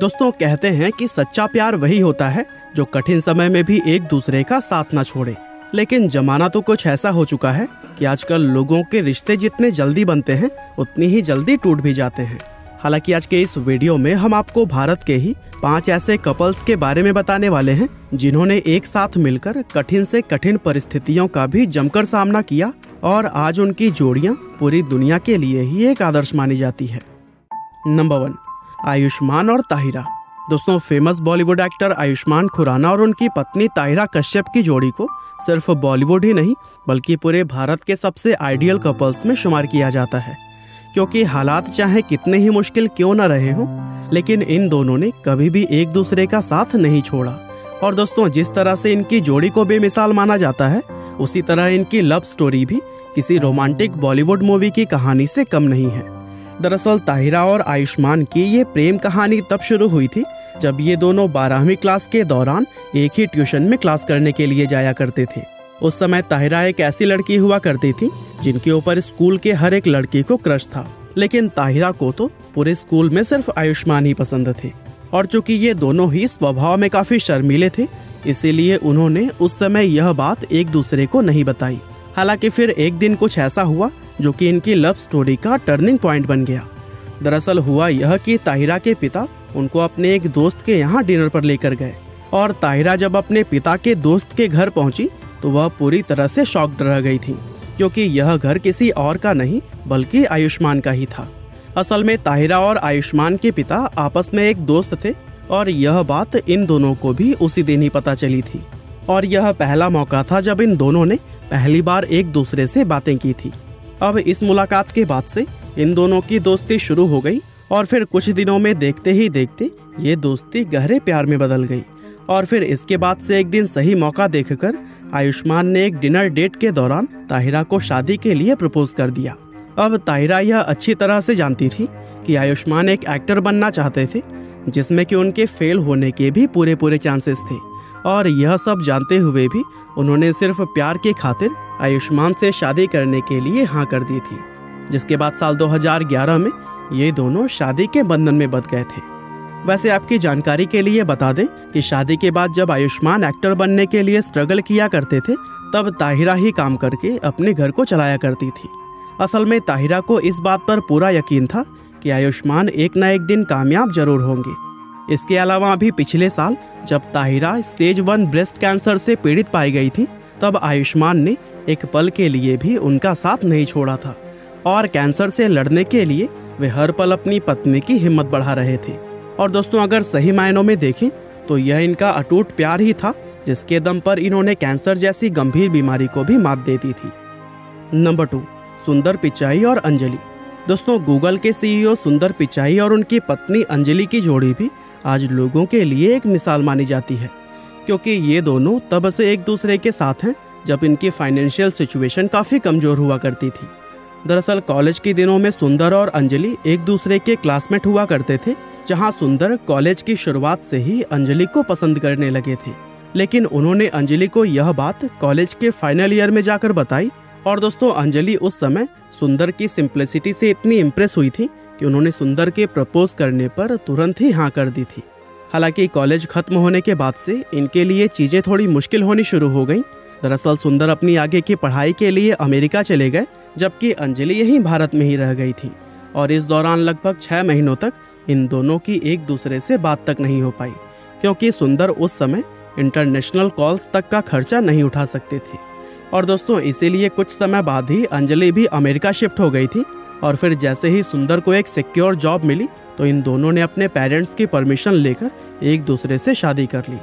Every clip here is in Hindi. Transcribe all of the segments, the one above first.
दोस्तों, कहते हैं कि सच्चा प्यार वही होता है जो कठिन समय में भी एक दूसरे का साथ ना छोड़े। लेकिन जमाना तो कुछ ऐसा हो चुका है कि आजकल लोगों के रिश्ते जितने जल्दी बनते हैं, उतनी ही जल्दी टूट भी जाते हैं। हालाँकि आज के इस वीडियो में हम आपको भारत के ही पाँच ऐसे कपल्स के बारे में बताने वाले हैं, जिन्होंने एक साथ मिलकर कठिन से कठिन परिस्थितियों का भी जमकर सामना किया और आज उनकी जोड़ियाँ पूरी दुनिया के लिए ही एक आदर्श मानी जाती है। नंबर वन आयुष्मान और ताहिरा। दोस्तों famous Bollywood actor Ayushmann Khurrana और उनकी पत्नी ताहिरा कश्यप की जोड़ी को सिर्फ़ बॉलीवुड ही नहीं, बल्कि पूरे भारत के सबसे आइडियल कपल्स में शुमार किया जाता है। क्योंकि हालात चाहे कितने ही मुश्किल क्यों ना रहे हों, लेकिन इन दोनों ने कभी भी एक दूसरे का साथ नहीं छोड़ा। और दोस्तों, जिस तरह से इनकी जोड़ी को बेमिसाल माना जाता है, उसी तरह इनकी लव स्टोरी भी किसी रोमांटिक बॉलीवुड मूवी की कहानी से कम नहीं है। दरअसल ताहिरा और आयुष्मान की ये प्रेम कहानी तब शुरू हुई थी, जब ये दोनों बारहवीं क्लास के दौरान एक ही ट्यूशन में क्लास करने के लिए जाया करते थे। उस समय ताहिरा एक ऐसी लड़की हुआ करती थी, जिनके ऊपर स्कूल के हर एक लड़की को क्रश था। लेकिन ताहिरा को तो पूरे स्कूल में सिर्फ़ आयुष्मान ही पसंद थे। और चूँकि ये दोनों ही स्वभाव में काफ़ी शर्मीले थे, इसीलिए उन्होंने उस समय यह बात एक दूसरे को नहीं बताई। हालाँकि फिर एक दिन कुछ ऐसा हुआ जो कि इनकी लव स्टोरी का टर्निंग पॉइंट बन गया। दरअसल हुआ यह कि ताहिरा के पिता उनको अपने एक दोस्त के यहाँ डिनर पर लेकर गए और ताहिरा जब अपने पिता के दोस्त के घर पहुँची तो वह पूरी तरह से शॉक्ड रह गई थी, क्योंकि यह घर किसी और का नहीं, बल्कि आयुष्मान का ही था। असल में ताहिरा और आयुष्मान के पिता आपस में एक दोस्त थे और यह बात इन दोनों को भी उसी दिन ही पता चली थी। और यह पहला मौका था जब इन दोनों ने पहली बार एक दूसरे से बातें की थी। अब इस मुलाकात के बाद से इन दोनों की दोस्ती शुरू हो गई और फिर कुछ दिनों में देखते ही देखते ये दोस्ती गहरे प्यार में बदल गई। और फिर इसके बाद से एक दिन सही मौका देखकर आयुष्मान ने एक डिनर डेट के दौरान ताहिरा को शादी के लिए प्रपोज कर दिया। अब ताहिरा यह अच्छी तरह से जानती थी कि आयुष्मान एक एक्टर बनना चाहते थे, जिसमें कि उनके फेल होने के भी पूरे पूरे चांसेस थे। और यह सब जानते हुए भी उन्होंने सिर्फ़ प्यार के खातिर आयुष्मान से शादी करने के लिए हाँ कर दी थी, जिसके बाद साल 2011 में ये दोनों शादी के बंधन में बध गए थे। वैसे आपकी जानकारी के लिए बता दें कि शादी के बाद जब आयुष्मान एक्टर बनने के लिए स्ट्रगल किया करते थे, तब ताहिरा ही काम करके अपने घर को चलाया करती थी। असल में ताहिरा को इस बात पर पूरा यकीन था कि आयुष्मान एक न एक दिन कामयाब ज़रूर होंगे। इसके अलावा अभी पिछले साल, जब Tahira stage one breast cancer से पीड़ित पाई गई थी, तब आयुष्मान ने एक पल के लिए भी उनका साथ नहीं छोड़ा था। और कैंसर से लड़ने के लिए वे हर पल अपनी पत्नी की हिम्मत बढ़ा रहे थे। और दोस्तों, अगर सही मायनों में देखें तो यह इनका अटूट प्यार ही था, जिसके दम पर इन्होंने कैंसर जैसी गंभीर बीमारी को भी मात दे दी थी। नंबर टू, सुंदर पिचाई और अंजलि। दोस्तों, गूगल के सीईओ सुंदर पिचाई और उनकी पत्नी अंजलि की जोड़ी भी आज लोगों के लिए एक मिसाल मानी जाती है, क्योंकि ये दोनों तब से एक दूसरे के साथ हैं, जब इनकी फाइनेंशियल सिचुएशन काफ़ी कमज़ोर हुआ करती थी। दरअसल कॉलेज के दिनों में सुंदर और अंजलि एक दूसरे के क्लासमेट हुआ करते थे, जहाँ सुंदर कॉलेज की शुरुआत से ही अंजलि को पसंद करने लगे थे। लेकिन उन्होंने अंजलि को यह बात कॉलेज के फाइनल ईयर में जाकर बताई और दोस्तों, अंजलि उस समय सुंदर की सिंप्लिसिटी से इतनी इम्प्रेस हुई थी कि उन्होंने सुंदर के प्रपोज करने पर तुरंत ही हाँ कर दी थी। हालाँकि कॉलेज खत्म होने के बाद से इनके लिए चीज़ें थोड़ी मुश्किल होनी शुरू हो गई। दरअसल सुंदर अपनी आगे की पढ़ाई के लिए अमेरिका चले गए, जबकि अंजलि यहीं भारत में ही रह गई थी। और इस दौरान लगभग छः महीनों तक इन दोनों की एक दूसरे से बात तक नहीं हो पाई, क्योंकि सुंदर उस समय इंटरनेशनल कॉल्स तक का खर्चा नहीं उठा सकते थे। और दोस्तों, इसीलिए कुछ समय बाद ही अंजलि भी अमेरिका शिफ्ट हो गई थी और फिर जैसे ही सुंदर को एक सिक्योर जॉब मिली तो इन दोनों ने अपने पेरेंट्स की परमिशन लेकर एक दूसरे से शादी कर ली।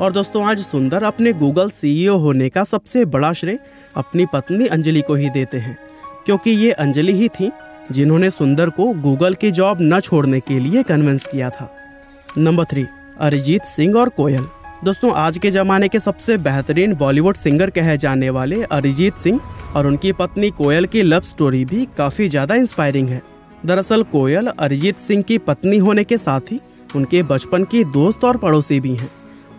और दोस्तों, आज सुंदर अपने गूगल सीईओ होने का सबसे बड़ा श्रेय अपनी पत्नी अंजलि को ही देते हैं, क्योंकि ये अंजलि ही थी जिन्होंने सुंदर को गूगल की जॉब न छोड़ने के लिए कन्विंस किया था। नंबर थ्री, अरिजीत सिंह और कोयल। दोस्तों, आज के ज़माने के सबसे बेहतरीन बॉलीवुड सिंगर कहे जाने वाले अरिजीत सिंह और उनकी पत्नी कोयल की लव स्टोरी भी काफ़ी ज़्यादा इंस्पायरिंग है। दरअसल, कोयल अरिजीत सिंह की पत्नी होने के साथ ही उनके बचपन की दोस्त और पड़ोसी भी हैं।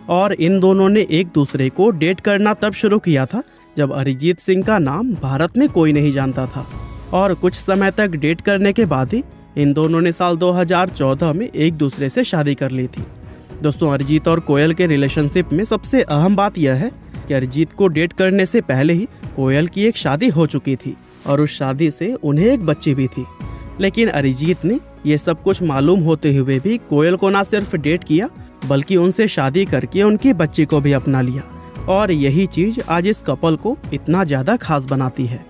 और इन दोनों ने एक दूसरे को डेट करना तब शुरू किया था जब अरिजीत सिंह का नाम भारत में कोई नहीं जानता था। और कुछ समय तक डेट करने के बाद ही इन दोनों ने साल 2014 में एक दूसरे से शादी कर ली थी। दोस्तों, अरिजीत और कोयल के रिलेशनशिप में सबसे अहम बात यह है कि अरिजीत को डेट करने से पहले ही कोयल की एक शादी हो चुकी थी और उस शादी से उन्हें एक बच्ची भी थी। लेकिन अरिजीत ने ये सब कुछ मालूम होते हुए भी कोयल को ना सिर्फ़ डेट किया, बल्कि उनसे शादी करके उनकी बच्ची को भी अपना लिया। और यही चीज़ आज इस कपल को इतना ज़्यादा खास बनाती है।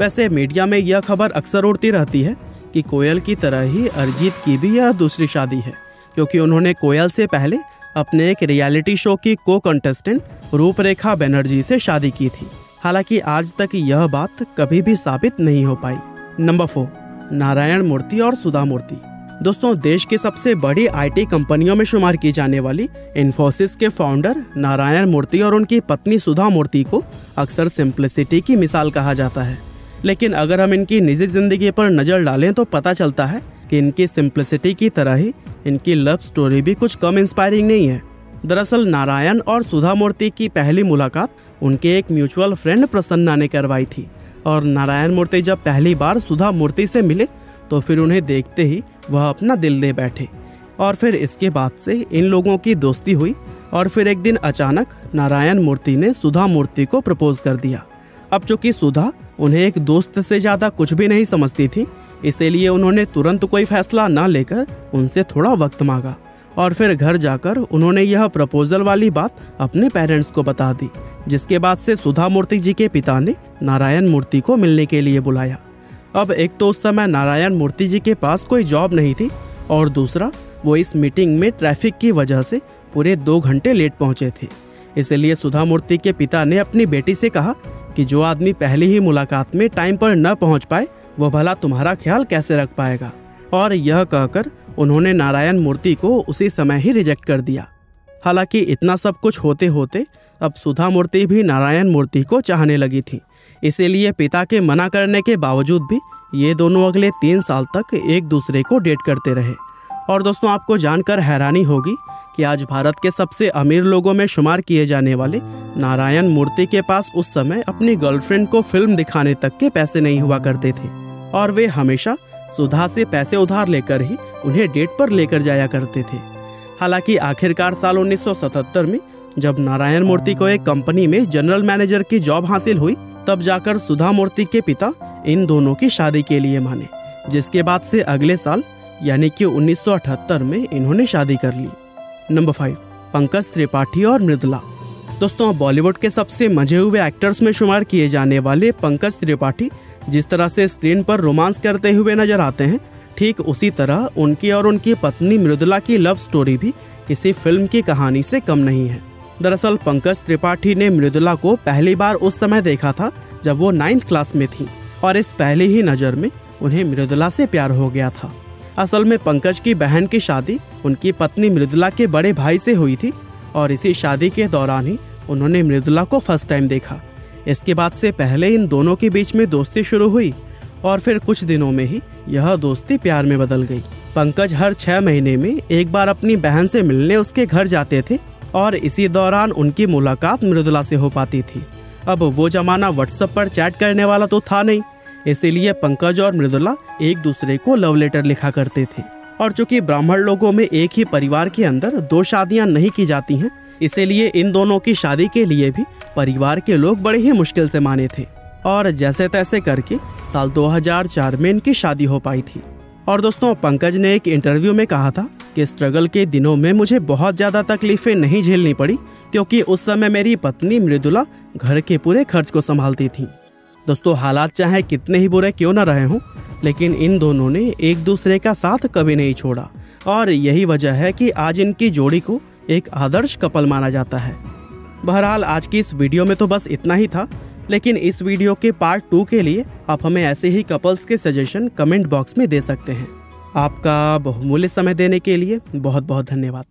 वैसे मीडिया में यह खबर अक्सर उड़ती रहती है कि कोयल की तरह ही अरिजीत की भी यह दूसरी शादी है। क्योंकि उन्होंने कोयल से पहले अपने एक रियलिटी शो की को कंटेस्टेंट रूपरेखा बनर्जी से शादी की थी। हालाँकि आज तक यह बात कभी भी साबित नहीं हो पाई। नंबर फोर, नारायण मूर्ति और सुधा मूर्ति। दोस्तों, देश के सबसे बड़ी आईटी कंपनियों में शुमार की जाने वाली इन्फोसिस के फाउंडर नारायण मूर्ति और उनकी पत्नी सुधा मूर्ति को अक्सर सिंप्लिसिटी की मिसाल कहा जाता है। लेकिन अगर हम इनकी निजी ज़िंदगी पर नज़र डालें तो पता चलता है कि इनकी सिंप्लिसिटी की तरह ही इनकी लव स्टोरी भी कुछ कम इंस्पायरिंग नहीं है। दरअसल नारायण और सुधा मूर्ति की पहली मुलाकात उनके एक म्यूचुअल फ्रेंड प्रसन्ना ने करवाई थी। और नारायण मूर्ति जब पहली बार सुधा मूर्ति से मिले तो फिर उन्हें देखते ही वह अपना दिल दे बैठे। और फिर इसके बाद से इन लोगों की दोस्ती हुई और फिर एक दिन अचानक नारायण मूर्ति ने सुधा मूर्ति को प्रपोज कर दिया। अब चूँकि सुधा उन्हें एक दोस्त से ज़्यादा कुछ भी नहीं समझती थी इसीलिए उन्होंने तुरंत कोई फैसला न लेकर उनसे थोड़ा वक्त मांगा और फिर घर जाकर उन्होंने यह प्रपोजल वाली बात अपने पेरेंट्स को बता दी, जिसके बाद से सुधा मूर्ति जी के पिता ने नारायण मूर्ति को मिलने के लिए बुलाया। अब एक तो उस समय नारायण मूर्ति जी के पास कोई जॉब नहीं थी और दूसरा, वो इस मीटिंग में ट्रैफ़िक की वजह से पूरे दो घंटे लेट पहुँचे थे। इसलिए सुधा मूर्ति के पिता ने अपनी बेटी से कहा कि जो आदमी पहली ही मुलाकात में टाइम पर न पहुँच पाए वो भला तुम्हारा ख्याल कैसे रख पाएगा? और यह कहकर उन्होंने नारायण मूर्ति को उसी समय ही रिजेक्ट कर दिया। हालाँकि इतना सब कुछ होते होते अब सुधा मूर्ति भी नारायण मूर्ति को चाहने लगी थी। इसीलिए पिता के मना करने के बावजूद भी ये दोनों अगले तीन साल तक एक दूसरे को डेट करते रहे। और दोस्तों, आपको जानकर हैरानी होगी कि आज भारत के सबसे अमीर लोगों में शुमार किए जाने वाले नारायण मूर्ति के पास उस समय अपनी गर्लफ्रेंड को फ़िल्म दिखाने तक के पैसे नहीं हुआ करते थे। और वे हमेशा सुधा से पैसे उधार लेकर ही उन्हें डेट पर लेकर जाया करते थे। हालाँकि आखिरकार साल 1977 में जब नारायण मूर्ति को एक कंपनी में जनरल मैनेजर की जॉब हासिल हुई, तब जाकर सुधा मूर्ति के पिता इन दोनों की शादी के लिए माने, जिसके बाद से अगले साल यानी कि 1978 में इन्होंने शादी कर ली। नंबर फाइव पंकज त्रिपाठी और मृदुला। दोस्तों, बॉलीवुड के सबसे मज़े हुए एक्टर्स में शुमार किए जाने वाले पंकज त्रिपाठी जिस तरह से स्क्रीन पर रोमांस करते हुए नज़र आते हैं, ठीक उसी तरह उनकी और उनकी पत्नी मृदुला की लव स्टोरी भी किसी फ़िल्म की कहानी से कम नहीं है। दरअसल, पंकज त्रिपाठी ने मृदुला को पहली बार उस समय देखा था जब वो नाइन्थ क्लास में थी और इस पहली ही नज़र में उन्हें मृदुला से प्यार हो गया था। असल में पंकज की बहन की शादी उनकी पत्नी मृदुला के बड़े भाई से हुई थी और इसी शादी के दौरान ही उन्होंने मृदुला को फ़र्स्ट टाइम देखा। इसके बाद से पहले इन दोनों के बीच में दोस्ती शुरू हुई और फिर कुछ दिनों में ही यह दोस्ती प्यार में बदल गई। पंकज हर छह महीने में एक बार अपनी बहन से मिलने उसके घर जाते थे और इसी दौरान उनकी मुलाकात मृदुला से हो पाती थी। अब वो जमाना व्हाट्सएप पर चैट करने वाला तो था नहीं। इसीलिए पंकज और मृदुला एक दूसरे को लव लेटर लिखा करते थे। और चूँकि ब्राह्मण लोगों में एक ही परिवार के अंदर दो शादियाँ नहीं की जाती हैं, इसीलिए इन दोनों की शादी के लिए भी परिवार के लोग बड़े ही मुश्किल से माने थे। और जैसे तैसे करके साल 2004 में इनकी शादी हो पाई थी। और दोस्तों, पंकज ने एक इंटरव्यू में कहा था कि स्ट्रगल के दिनों में मुझे बहुत ज़्यादा तकलीफें नहीं झेलनी पड़ी, क्योंकि उस समय मेरी पत्नी मृदुला घर के पूरे खर्च को संभालती थी। दोस्तों, हालात चाहे कितने ही बुरे क्यों ना रहे हों, लेकिन इन दोनों ने एक दूसरे का साथ कभी नहीं छोड़ा। और यही वजह है कि आज इनकी जोड़ी को एक आदर्श कपल माना जाता है। बहरहाल, आज की इस वीडियो में तो बस इतना ही था, लेकिन इस वीडियो के पार्ट टू के लिए आप हमें ऐसे ही कपल्स के सजेशन कमेंट बॉक्स में दे सकते हैं। आपका बहुमूल्य समय देने के लिए बहुत बहुत धन्यवाद।